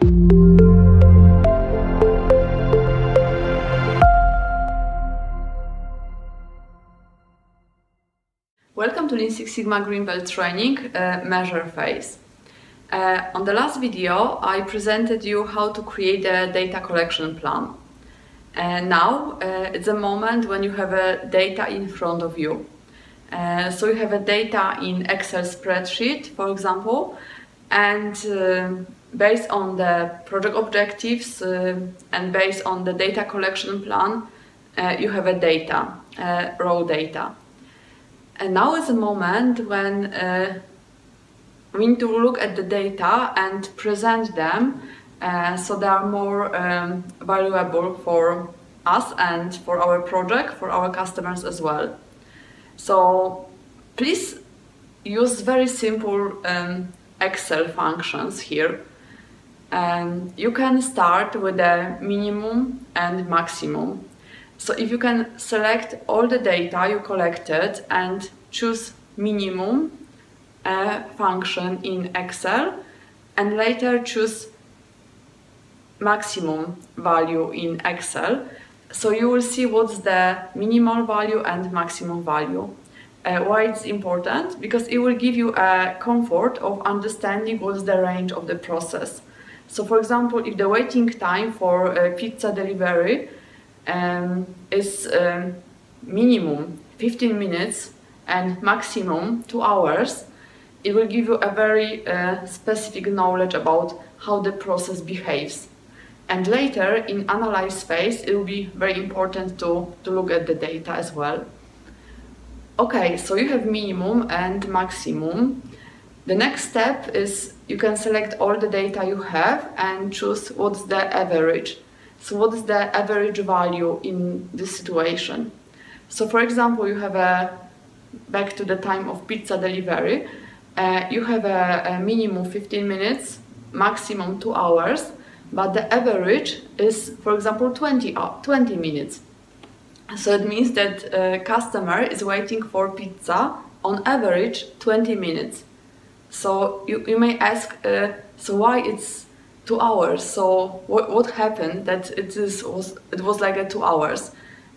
Welcome to Lean Six Sigma Green Belt training uh, measure phase. Uh, on the last video, I presented you how to create a data collection plan. And now uh, it's a moment when you have a data in front of you. Uh, so you have a data in Excel spreadsheet, for example, and uh, based on the project objectives uh, and based on the data collection plan, uh, you have a data, uh, raw data. And now is a moment when we need to look at the data and present them uh, so they are more um, valuable for us and for our project, for our customers as well. So please use very simple um, Excel functions here. Um, you can start with the minimum and maximum. So if you can select all the data you collected and choose minimum uh, function in Excel and later choose maximum value in Excel. So you will see what's the minimal value and maximum value. Uh, why it's important? Because it will give you a comfort of understanding what's the range of the process. So for example, if the waiting time for a pizza delivery um, is um, minimum 15 minutes and maximum 2 hours, it will give you a very uh, specific knowledge about how the process behaves. And later, in analyze phase, it will be very important to, to look at the data as well. Okay, so you have minimum and maximum. The next step is you can select all the data you have and choose what's the average. So what is the average value in this situation? So for example, you have a, back to the time of pizza delivery, uh, you have a, a minimum 15 minutes, maximum 2 hours, but the average is, for example, 20, uh, 20 minutes. So it means that a customer is waiting for pizza on average 20 minutes. So you, you may ask, uh, so why it's two hours? So what, what happened that it is was it was like a two hours?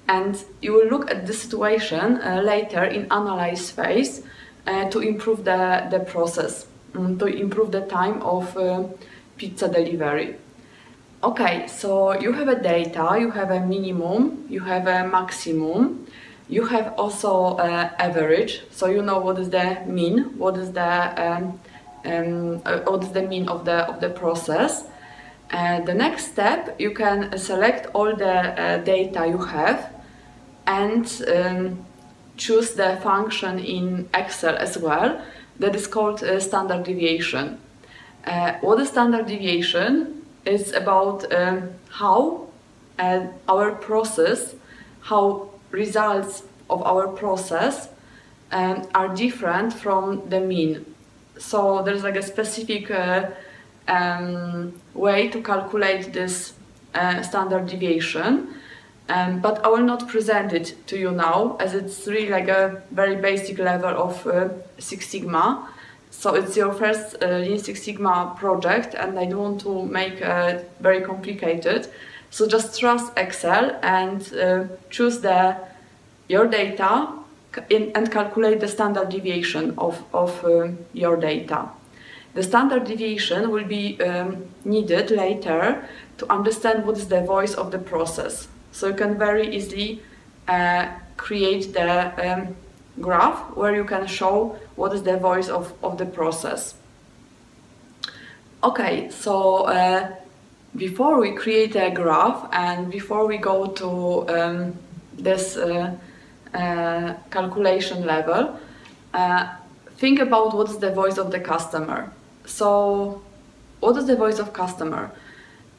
And you will look at the situation uh, later in analyze phase uh, to improve the, the process, um, to improve the time of uh, pizza delivery. Okay, so you have a data, you have a minimum, you have a maximum, you have also uh, average, so you know what is the mean, what is the um, um, uh, what is the mean of the of the process. Uh, the next step, you can select all the uh, data you have and um, choose the function in Excel as well that is called uh, standard deviation. Uh, what is standard deviation? It's about um, how our process, how results of our process um, are different from the mean. So there's like a specific uh, um, way to calculate this uh, standard deviation um, but I will not present it to you now as it's really like a very basic level of uh, Six Sigma. So it's your first uh, Lean Six Sigma project and I don't want to make it very complicated. So just trust Excel and uh, choose the your data in, and calculate the standard deviation of, of uh, your data. The standard deviation will be um, needed later to understand what is the voice of the process. So you can very easily uh, create the um, graph where you can show what is the voice of, of the process. Okay, so uh, before we create a graph and before we go to um, this uh, uh calculation level, uh, think about what is the voice of the customer. So what is the voice of customer?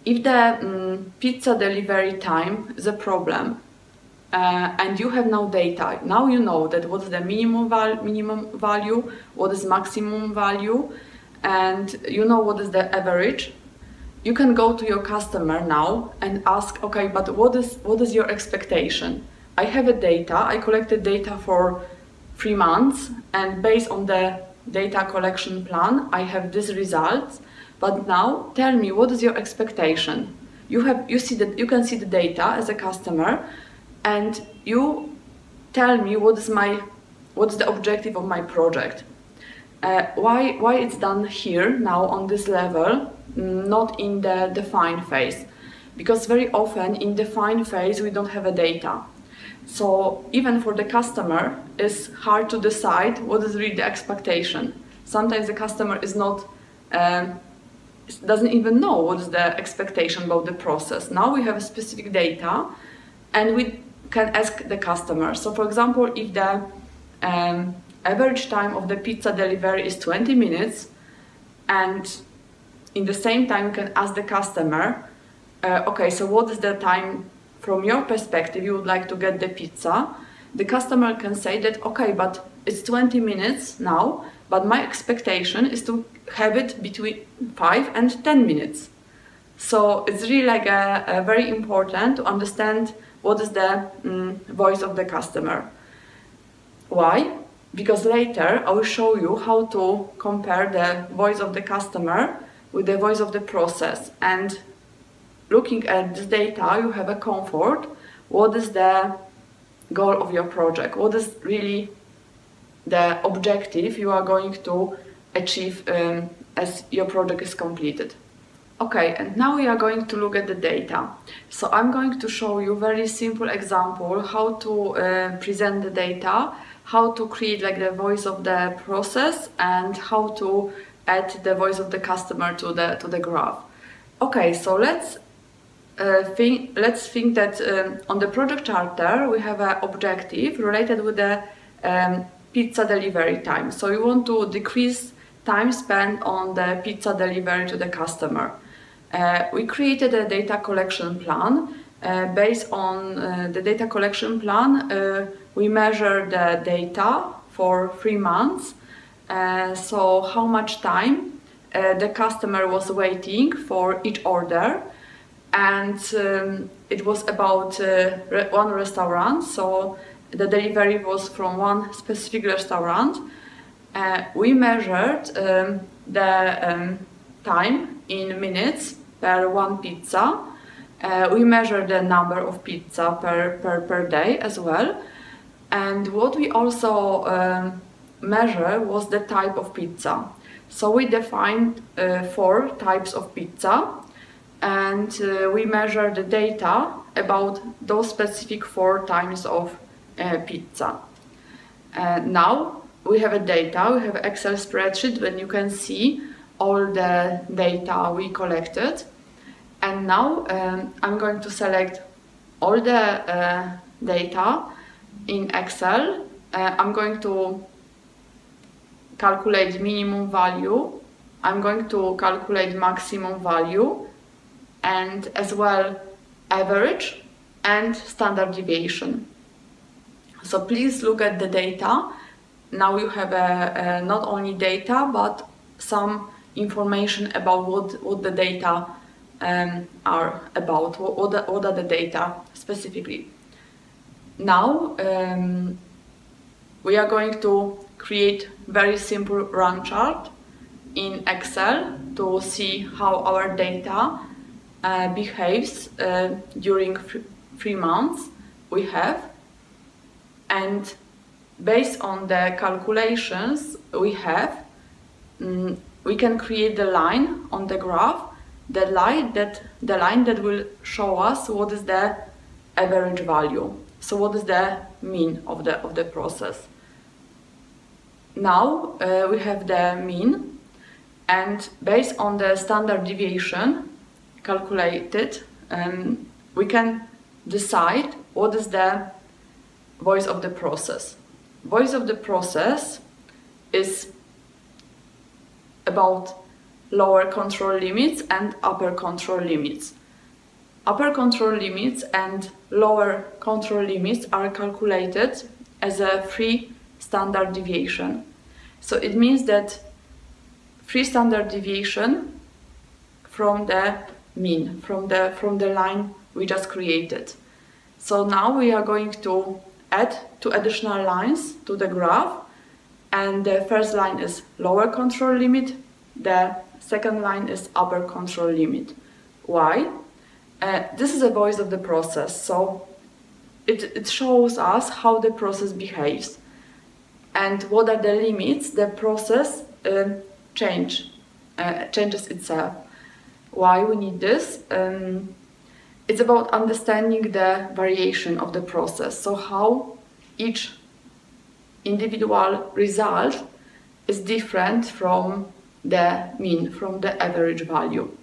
if the um, pizza delivery time is a problem uh, and you have now data, now you know that what is the minimum, val minimum value, what is maximum value, and you know what is the average, you can go to your customer now and ask, okay, but what is, what is your expectation? I have a data, I collected data for three months, and based on the data collection plan, I have these results but now tell me what is your expectation. You have you see that you can see the data as a customer, and you tell me what is my what's the objective of my project. Uh, why why it's done here now on this level, not in the define phase, because very often in define phase we don't have a data. So even for the customer, it's hard to decide what is really the expectation. Sometimes the customer is not um, doesn't even know what is the expectation about the process. Now we have a specific data, and we can ask the customer. So, for example, if the um, average time of the pizza delivery is 20 minutes, and in the same time, you can ask the customer, uh, okay, so what is the time from your perspective you would like to get the pizza? The customer can say that, okay, but it's 20 minutes now, but my expectation is to have it between 5 and 10 minutes. So it's really like a, a very important to understand what is the um, voice of the customer. Why? Because later I will show you how to compare the voice of the customer with the voice of the process. And looking at this data, you have a comfort. What is the goal of your project? What is really the objective you are going to achieve um, as your project is completed. Okay, and now we are going to look at the data. So I'm going to show you a very simple example how to uh, present the data, how to create like the voice of the process and how to add the voice of the customer to the to the graph. Okay, so let's uh, think let's think that um, on the project charter we have an objective related with the um, pizza delivery time. So we want to decrease time spent on the pizza delivery to the customer. Uh, we created a data collection plan. Uh, based on uh, the data collection plan, uh, we measure the data for three months. Uh, so how much time uh, the customer was waiting for each order. And um, it was about re one restaurant. So the delivery was from one specific restaurant. We measured um, the um, time in minutes per one pizza. Uh, we measured the number of pizza per, per, per day as well. And what we also um, measure was the type of pizza. So we defined uh, four types of pizza and uh, we measure the data about those specific four types of uh, pizza. Uh, now we have a data, we have Excel spreadsheet when you can see all the data we collected. And now um, I'm going to select all the uh, data in Excel. Uh, I'm going to calculate minimum value. I'm going to calculate maximum value and as well average and standard deviation. So please look at the data. Now you have a, a not only data, but some information about what, what the data um, are about, what, the, what, are the data specifically. Now um, we are going to create very simple run chart in Excel to see how our data uh, behaves uh, during three months we have and based on the calculations we have, um, we can create the line on the graph, the line that the line that will show us what is the average value. So what is the mean of the of the process. Now uh, we have the mean, and based on the standard deviation calculated, um, we can decide what is the voice of the process. Voice of the process is about lower control limits and upper control limits. Upper control limits and lower control limits are calculated as a free standard deviation. So it means that free standard deviation from the mean, from the, from the line we just created. So now we are going to add two additional lines to the graph and the first line is lower control limit, the second line is upper control limit. Why? Uh, this is a voice of the process, so it, it shows us how the process behaves and what are the limits the process uh, change uh, changes itself. Why we need this? Um, it's about understanding the variation of the process. So how each individual result is different from the mean, from the average value.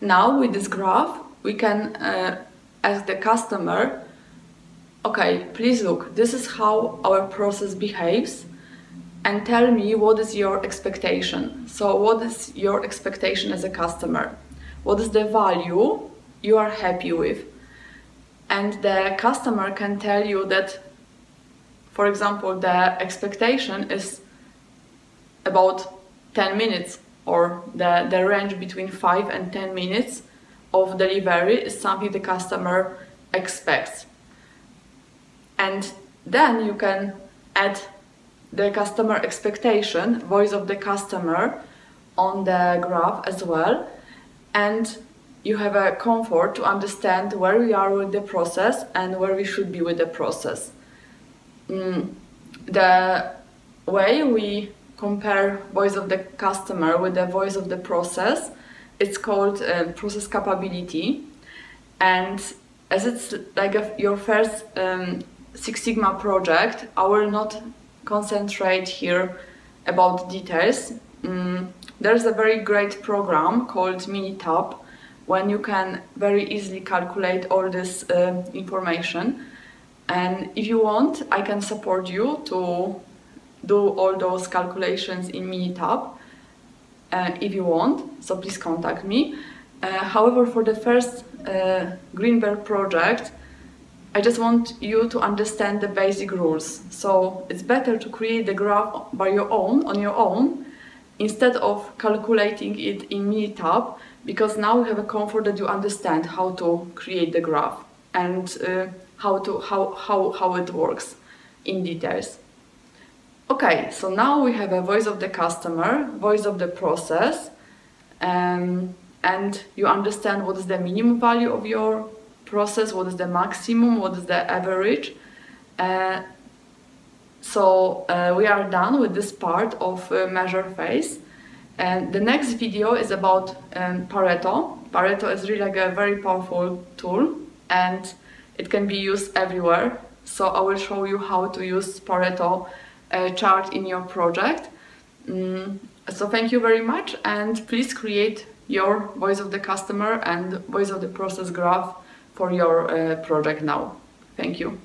Now with this graph, we can uh, ask the customer, okay, please look, this is how our process behaves and tell me what is your expectation. So what is your expectation as a customer? What is the value you are happy with? And the customer can tell you that, for example, the expectation is about 10 minutes or the, the range between 5 and 10 minutes of delivery is something the customer expects. And then you can add the customer expectation, voice of the customer, on the graph as well. And you have a comfort to understand where we are with the process and where we should be with the process. Mm, the way we compare voice of the customer with the voice of the process, it's called uh, process capability. And as it's like a, your first um, Six Sigma project, I will not concentrate here about details. Mm, there's a very great program called Minitab when you can very easily calculate all this uh, information. And if you want, I can support you to do all those calculations in Minitab uh, if you want, so please contact me. Uh, however, for the first uh, Green Belt project, I just want you to understand the basic rules. So it's better to create the graph by your own, on your own, instead of calculating it in Minitab, because now you have a comfort that you understand how to create the graph and uh, how, to, how, how, how it works in details. Okay, so now we have a voice of the customer, voice of the process, um, and you understand what is the minimum value of your process, what is the maximum, what is the average. Uh, so uh, we are done with this part of uh, measure phase. And the next video is about um, Pareto. Pareto is really like a very powerful tool and it can be used everywhere. So I will show you how to use Pareto uh, chart in your project. Mm, so thank you very much and please create your voice of the customer and voice of the process graph for your uh, project now. Thank you.